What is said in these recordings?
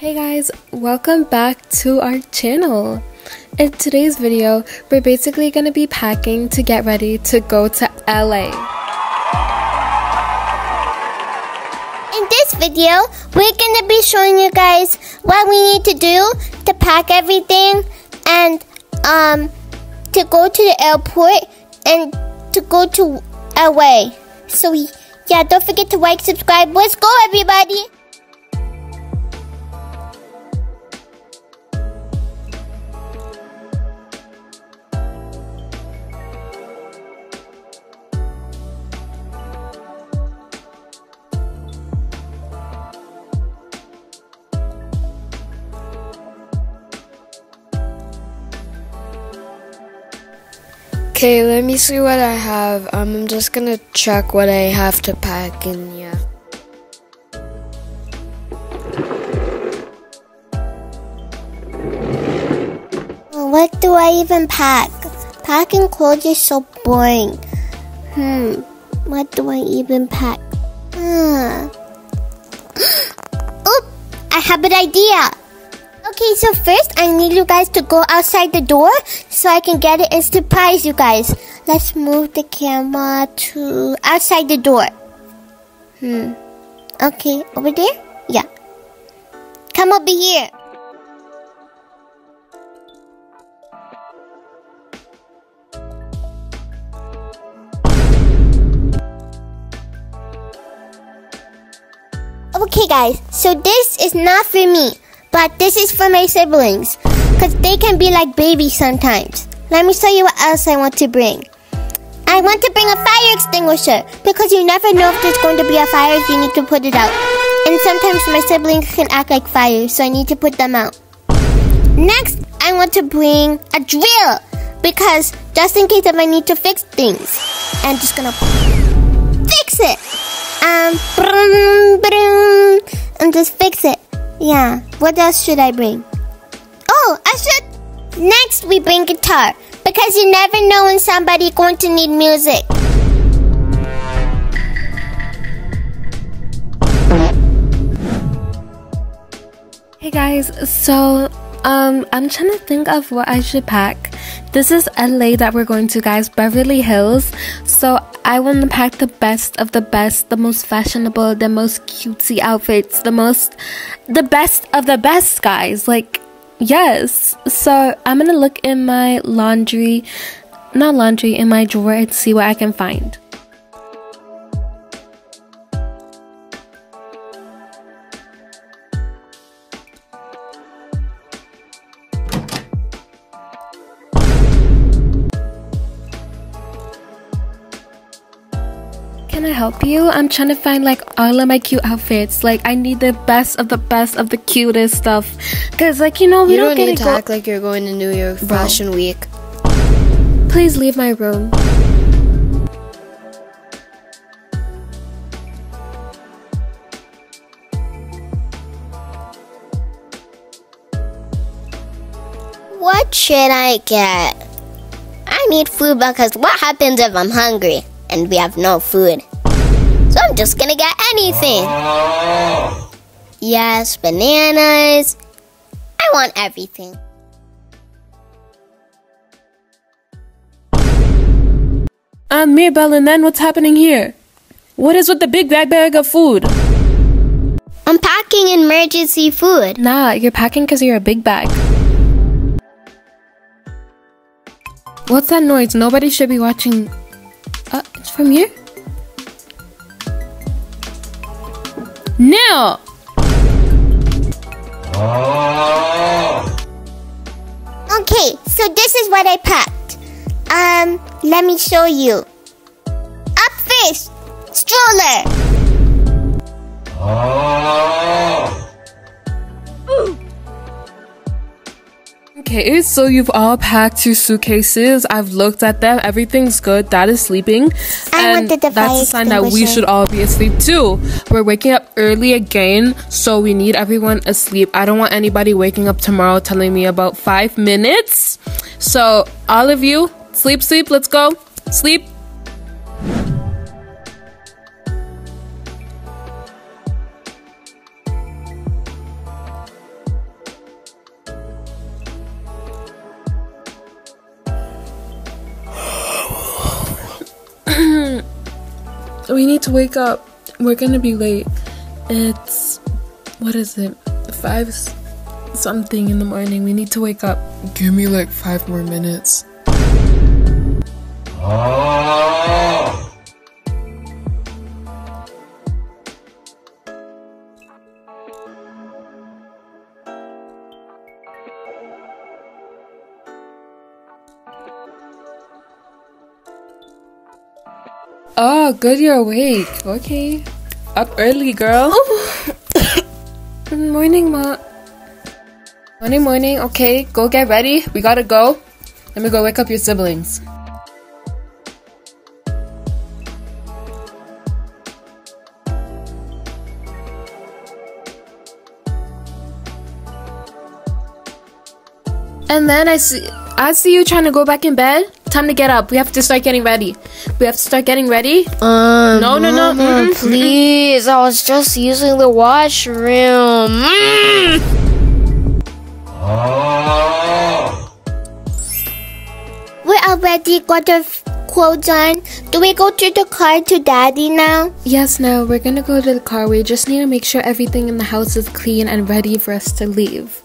Hey guys, welcome back to our channel. In today's video, we're basically going to be packing to get ready to go to LA. In this video, we're going to be showing you guys what we need to do to pack everything and um to go to the airport and to go to LA. So yeah, don't forget to like, subscribe. Let's go everybody! Okay, let me see what I have. Um, I'm just gonna check what I have to pack and yeah. What do I even pack? Packing clothes is so boring. Hmm, what do I even pack? Hmm. Oop, I have an idea. Okay, so first I need you guys to go outside the door so I can get it and surprise you guys. Let's move the camera to outside the door. Hmm. Okay, over there? Yeah. Come over here. Okay guys, so this is not for me, but this is for my siblings. Because they can be like babies sometimes. Let me show you what else I want to bring. I want to bring a fire extinguisher because you never know if there's going to be a fire if you need to put it out. And sometimes my siblings can act like fire, so I need to put them out. Next, I want to bring a drill because just in case if I need to fix things, I'm just gonna fix it. Um, brum, brum, and just fix it. Yeah. What else should I bring? Oh, I should. Next, we bring guitar because you never know when somebody going to need music. Hey guys, so um I'm trying to think of what I should pack. This is LA that we're going to guys, Beverly Hills. So I want to pack the best of the best, the most fashionable, the most cutesy outfits, the most the best of the best guys. Like yes. So I'm going to look in my laundry, not laundry, in my drawer and see what I can find. Can I help you? I'm trying to find like all of my cute outfits. Like I need the best of the best of the cutest stuff. Cause like you know we You don't, don't get need to to go. act like you're going to New York Fashion Week. Please leave my room. What should I get? I need food because what happens if I'm hungry and we have no food? So I'm just gonna get anything. Yes, bananas. I want everything. I'm Mirabel, and then what's happening here? What is with the big bag bag of food? I'm packing emergency food. Nah, you're packing because you're a big bag. What's that noise? Nobody should be watching. Uh, it's from here? Now! Okay, so this is what I packed. Um, let me show you. Up first, stroller. Okay, so you've all packed your suitcases. I've looked at them. Everything's good. Dad is sleeping. I and that's a sign that we should all be asleep too. We're waking up early again, so we need everyone asleep. I don't want anybody waking up tomorrow telling me about five minutes. So, all of you, sleep, sleep, let's go. Sleep. To wake up. We're gonna be late. It's what is it? Five something in the morning. We need to wake up. Give me like five more minutes. Ah. Oh, good, you're awake. Okay. Up early, girl. Oh. Good morning, ma. Morning, morning. Okay, go get ready. We gotta go. Let me go wake up your siblings. And then I see, I see you trying to go back in bed. Time to get up. We have to start getting ready. We have to start getting ready. Um, No, no, no, Mama, please. I was just using the washroom. Mm. We're already got our f- clothes on. Do we go to the car to daddy now? Yes, no, we're gonna go to the car. We just need to make sure everything in the house is clean and ready for us to leave.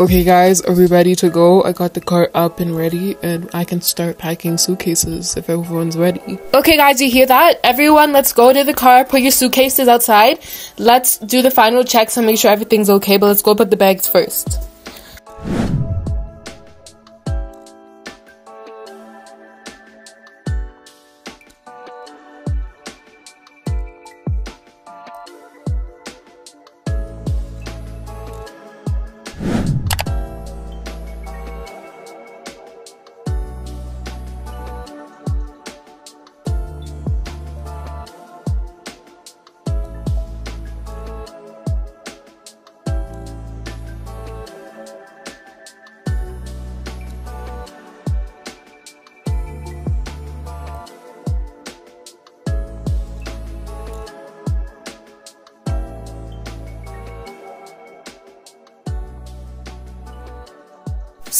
Okay, guys, are we ready to go? I got the cart up and ready, and I can start packing suitcases if everyone's ready. Okay, guys, you hear that? Everyone, let's go to the car. Put your suitcases outside. Let's do the final checks and make sure everything's okay. But let's go put the bags first.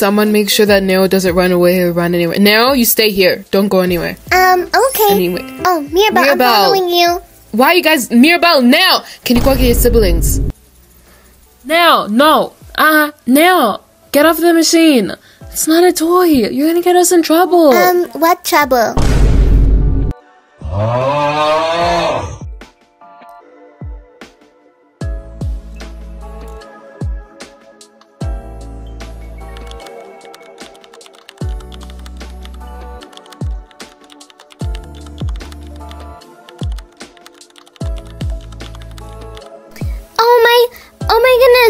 Someone make sure that Neo doesn't run away or run anywhere. Neo, you stay here. Don't go anywhere. Um, okay. Anyway. Oh, Mirabel, I'm Mirabel. following you. Why are you guys Mirabel now? Can you go get your siblings? Now, no. Uh now. Get off the machine. It's not a toy. You're gonna get us in trouble. Um, what trouble?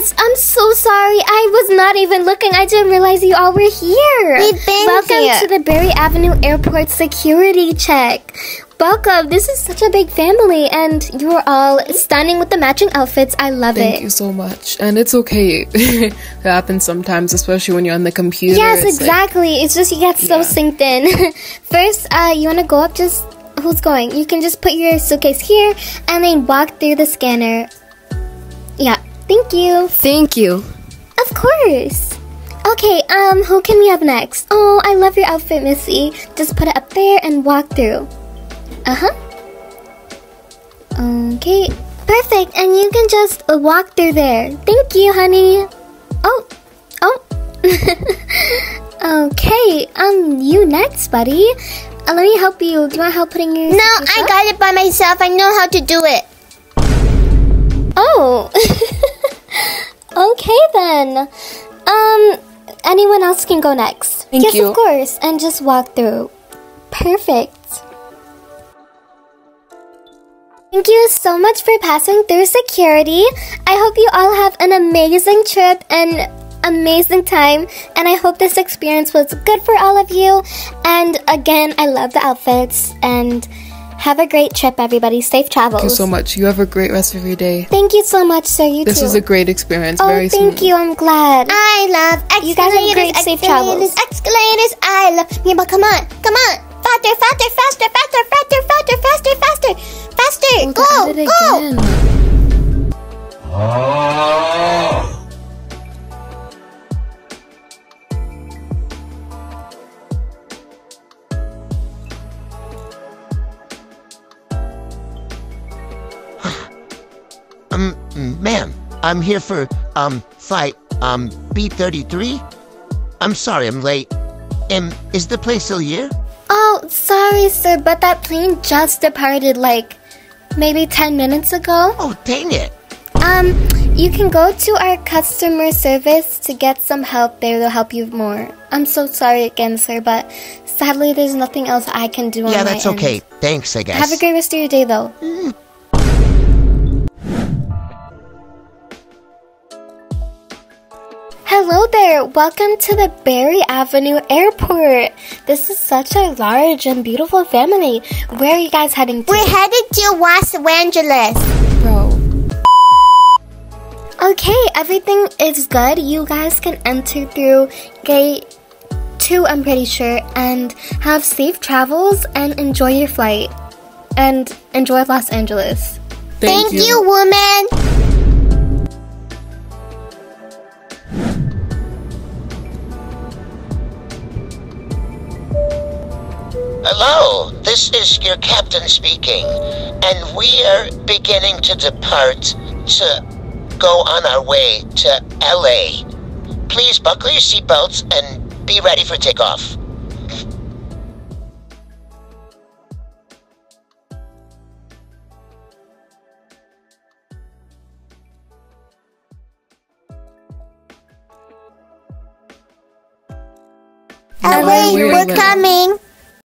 My goodness! I'm so sorry. I was not even looking. I didn't realize you all were here. We've been Welcome here. to the Berry Avenue Airport security check. Welcome. This is such a big family, and you are all stunning with the matching outfits. I love Thank it. Thank you so much. And it's okay. it happens sometimes, especially when you're on the computer. Yes, It's like- exactly. it's just you get so Yeah. synced in. First, uh, you wanna go up? Just who's going? You can just put your suitcase here and then walk through the scanner. Yeah. Thank you. Thank you. Of course. Okay, um, who can we have next? Oh, I love your outfit, Missy. Just put it up there and walk through. Uh huh. Okay, perfect. And you can just uh, walk through there. Thank you, honey. Oh, oh. okay, um, you next, buddy. Uh, let me help you. Do you want help putting your? No, I got it by myself. I know how to do it. Then. Um, anyone else can go next. Thank yes, you. of course, and just walk through. Perfect. Thank you so much for passing through security. I hope you all have an amazing trip and amazing time. And I hope this experience was good for all of you. And again, I love the outfits. And have a great trip, everybody. Safe travels. Thank you so much. You have a great rest of your day. Thank you so much, sir. You This too. This was a great experience. oh, Very thank smooth. you. I'm glad. I love escalators. You guys have great safe travels. Escalators. I love. Yeah, but come on, come on. Faster, faster, faster, faster, faster, faster, faster, faster, faster. Go, go. again. I'm here for, um, flight, um, B33. I'm sorry I'm late. Um, is the place still here? Oh, sorry, sir, but that plane just departed like maybe 10 minutes ago. Oh, dang it. Um, you can go to our customer service to get some help there. They'll help you more. I'm so sorry again, sir, but sadly, there's nothing else I can do on Yeah, my that's end. okay. Thanks, I guess. Have a great rest of your day, though. Hello there. Welcome to the Berry Avenue Airport. This is such a large and beautiful family. Where are you guys heading to? We're headed to Los Angeles. Bro. Okay, everything is good. You guys can enter through gate two, I'm pretty sure, and have safe travels and enjoy your flight. And enjoy Los Angeles. Thank, you, woman. Hello, this is your captain speaking, and we are beginning to depart to go on our way to LA. Please buckle your seatbelts and be ready for takeoff. LA, we're we're coming.